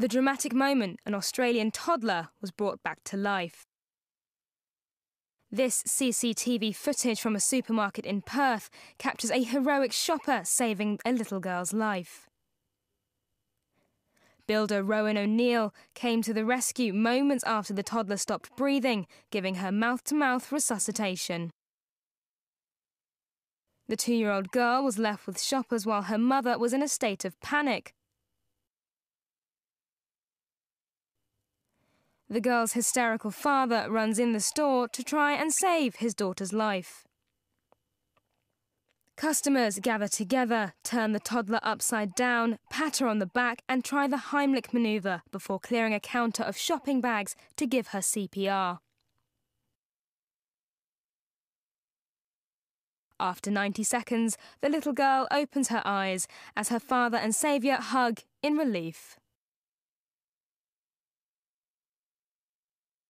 The dramatic moment an Australian toddler was brought back to life. This CCTV footage from a supermarket in Perth captures a heroic shopper saving a little girl's life. Builder Rowan O'Neill came to the rescue moments after the toddler stopped breathing, giving her mouth to mouth resuscitation. The two year old girl was left with shoppers while her mother was in a state of panic. The girl's hysterical father runs in the store to try and save his daughter's life. Customers gather together, turn the toddler upside down, pat her on the back, and try the Heimlich maneuver before clearing a counter of shopping bags to give her CPR. After 90 seconds, the little girl opens her eyes as her father and saviour hug in relief.